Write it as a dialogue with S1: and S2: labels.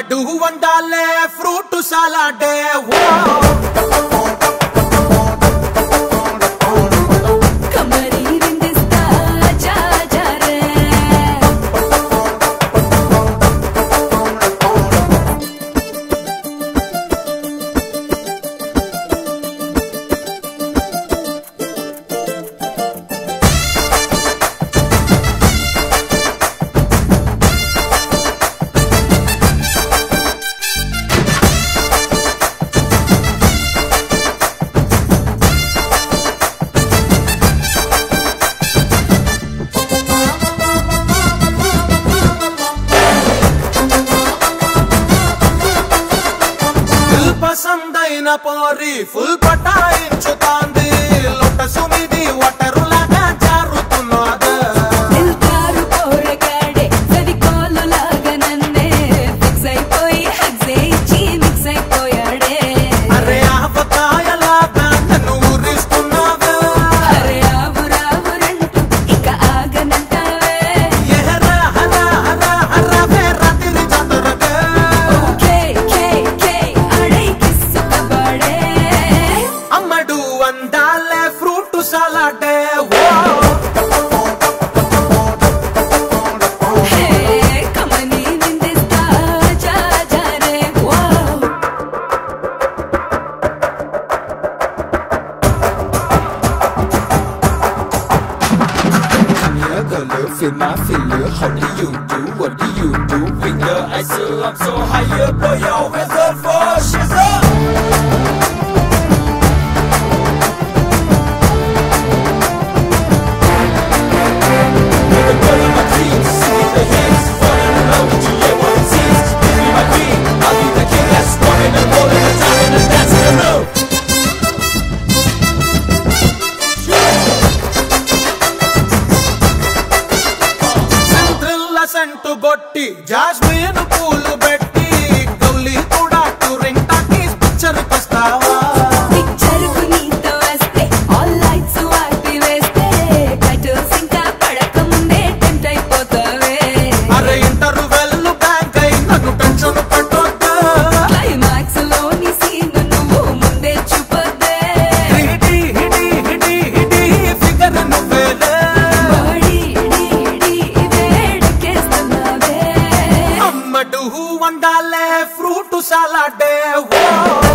S1: మడు వండాలే ఫ్రూట్ సలాడే ఓ na pori full patta inch tan ಕುಸಲಾಟೆ ಓ
S2: feel my failure How do you do? What do you do? With the I
S3: still I'm so higher Boy, always up
S1: పాటు గొట్టి జాస్మిన్ పూలు పెట్టి डाले फ्रूट सलाडे वो